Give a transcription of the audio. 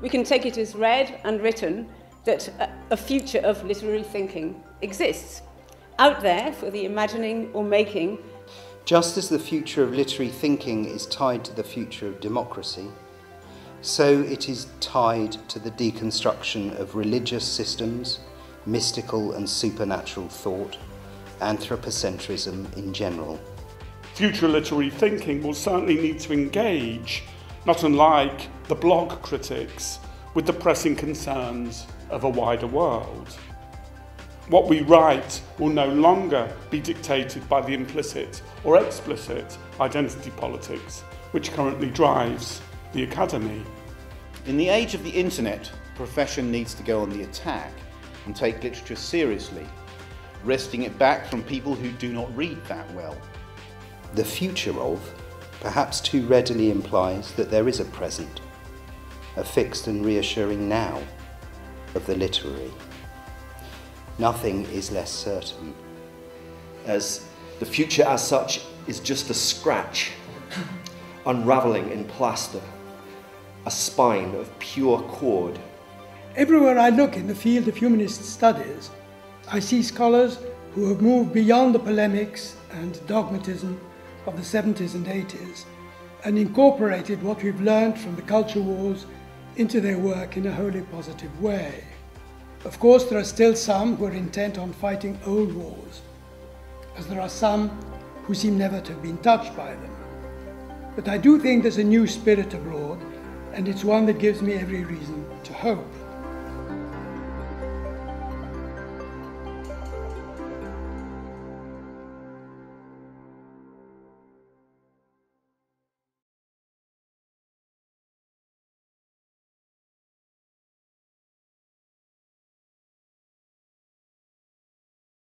We can take it as read and written that a future of literary thinking exists, out there for the imagining or making. Just as the future of literary thinking is tied to the future of democracy, so it is tied to the deconstruction of religious systems, mystical and supernatural thought, anthropocentrism in general. Future literary thinking will certainly need to engage, not unlike the blog critics, with the pressing concerns of a wider world. What we write will no longer be dictated by the implicit or explicit identity politics which currently drives the academy. In the age of the internet, the profession needs to go on the attack and take literature seriously, wresting it back from people who do not read that well. The future of perhaps too readily implies that there is a present, a fixed and reassuring now of the literary. Nothing is less certain. As the future as such is just a scratch, unravelling in plaster, a spine of pure cord. Everywhere I look in the field of humanist studies, I see scholars who have moved beyond the polemics and dogmatism of the 70s and 80s and incorporated what we've learned from the culture wars into their work in a wholly positive way. Of course, there are still some who are intent on fighting old wars, as there are some who seem never to have been touched by them. But I do think there's a new spirit abroad, and it's one that gives me every reason to hope.